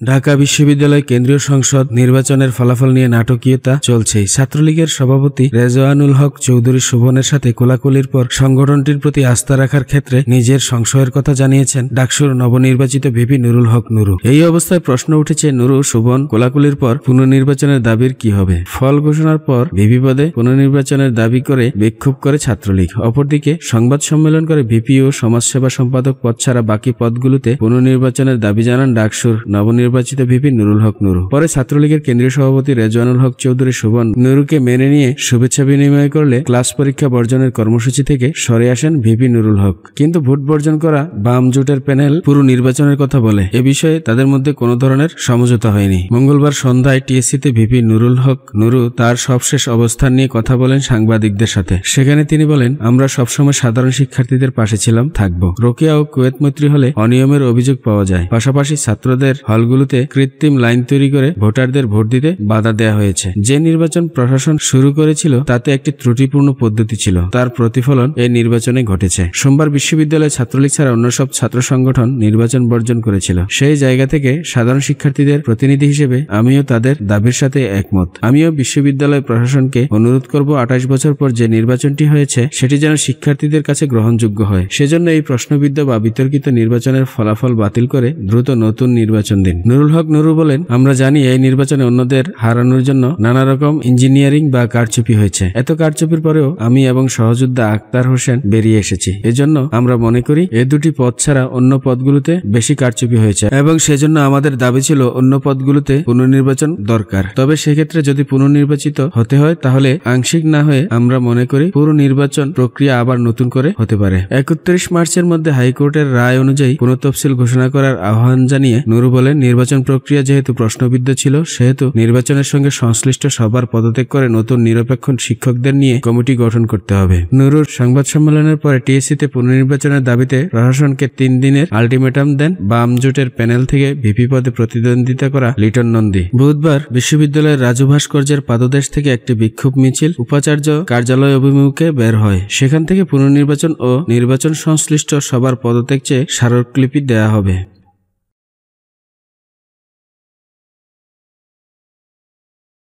ঢাকা বিশ্ববিদ্যালয় কেন্দ্রীয় সংসদ নির্বাচনের ফলাফল নিয়ে নাটকীয়তা চলছেই ছাত্রলীগের সভাপতি রেজওয়ানুল হক চৌধুরী শোভনের সাথে কোলাকুলির পর সংগঠনটির প্রতি আস্থা রাখার ক্ষেত্রে নিজের সংশয়ের কথা জানিয়েছেন ডাকসুর নবনির্বাচিত ভিপি নুরুল হক নুরু। এই অবস্থায় প্রশ্ন উঠেছে, নুরু শোভন কোলাকুলির পর পুনর্নির্বাচনের দাবির কি হবে? ফল ঘোষণার পর ভিপি পদে পুনর্নির্বাচনের দাবি করে বিক্ষোভ করে ছাত্রলীগ। অপরদিকে সংবাদ সম্মেলন করে ভিপি ও সমাজসেবা সম্পাদক পদ ছাড়া বাকি পদগুলোতে পুনর্নির্বাচনের দাবি জানান ডাকসুর নবনির্বাচিত ভিপি নুরুল হক নুরু। পরে ছাত্রলীগের কেন্দ্রীয় সভাপতি রেজওয়ানুল হক চৌধুরী শোভন নুরুকে মেনে নিয়ে শুভেচ্ছা বিনিময় করলে ক্লাস পরীক্ষা বর্জনের কর্মসূচি থেকে সরে আসেন ভিপি নুরুল হক। কিন্তু ভোট বর্জন করা বাম জোটের প্যানেল পুরো নির্বাচনের কথা বলে। এ বিষয়ে তাদের মধ্যে কোনো ধরনের সমঝোতা হয়নি। মঙ্গলবার সন্ধ্যায় টিএসসিতে ভিপি নুরুল হক নুরু তার সবশেষ অবস্থান নিয়ে কথা বলেন সাংবাদিকদের সাথে। সেখানে তিনি বলেন, আমরা সবসময় সাধারণ শিক্ষার্থীদের পাশে ছিলাম, থাকব। রোকেয়া ও কুয়েত মৈত্রী হলে অনিয়মের অভিযোগ পাওয়া যায়। পাশাপাশি ছাত্রদের হলগুলোতে কৃত্রিম লাইন তৈরি করে ভোটারদের ভোট দিতে বাধা দেওয়া হয়েছে। যে নির্বাচন প্রশাসন শুরু করেছিল, তাতে একটি ত্রুটিপূর্ণ পদ্ধতি ছিল। তার প্রতিফলন এই নির্বাচনে ঘটেছে। সোমবার বিশ্ববিদ্যালয় ছাত্রলীগ ছাড়া অন্য সব ছাত্র সংগঠন নির্বাচন বর্জন করেছিল। সেই জায়গা থেকে সাধারণ শিক্ষার্থীদের প্রতিনিধি হিসেবে আমিও তাদের দাবির সাথে একমত। আমিও বিশ্ববিদ্যালয় প্রশাসনকে অনুরোধ করব আঠাশ বছর পর যে নির্বাচনটি হয়েছে, সেটি যেন শিক্ষার্থীদের কাছে গ্রহণযোগ্য হয়। সেজন্য এই প্রশ্নবিদ্ধ বা বিতর্কিত নির্বাচনের ফলাফল বাতিল করে দ্রুত নতুন নির্বাচন দিন। নুরুল হক নুরু বলেন, আমরা জানি এই নির্বাচনে অন্যদের হারানোর জন্য নানা রকম ইঞ্জিনিয়ারিং বা কারচুপি হয়েছে। এত কারচুপির পরেও আমি এবং সহযোদ্ধা আক্তার হোসেন বেরিয়ে এসেছি। এজন্য আমরা মনে করি, এ দুটি পদ ছাড়া অন্য পদগুলোতে বেশি কারচুপি হয়েছে এবং সেজন্য আমাদের দাবি ছিল অন্য পদগুলোতে পুনর্নির্বাচন দরকার। তবে সেক্ষেত্রে যদি পুনর্নির্বাচিত হতে হয়, তাহলে আংশিক না হয়ে আমরা মনে করি পুরো নির্বাচন প্রক্রিয়া আবার নতুন করে হতে পারে। একত্রিশ মার্চের মধ্যে হাইকোর্টের রায় অনুযায়ী পুনঃতফসিল ঘোষণা করার আহ্বান জানিয়ে নুরু বলেন নির্বাচন প্রক্রিয়া যেহেতু প্রশ্নবিদ্ধ ছিল, সেহেতু নির্বাচনের সঙ্গে সংশ্লিষ্ট সবার পদত্যাগ করে নতুন নিরপেক্ষ শিক্ষকদের নিয়ে কমিটি গঠন করতে হবে। নুরুর সংবাদ সম্মেলনের পরে টিএসসিতে পুনর্নির্বাচনের দাবিতে প্রশাসনকে তিন দিনের আলটিমেটাম দেন বাম জোটের প্যানেল থেকে ভিপি পদে প্রতিদ্বন্দ্বিতা করা লিটন নন্দী। বুধবার বিশ্ববিদ্যালয়ের রাজু ভাস্কর্যের পাদদেশ থেকে একটি বিক্ষোভ মিছিল উপাচার্য কার্যালয় অভিমুখে বের হয়। সেখান থেকে পুনর্নির্বাচন ও নির্বাচন সংশ্লিষ্ট সবার পদত্যাগ চেয়ে স্মারকলিপি দেয়া হবে।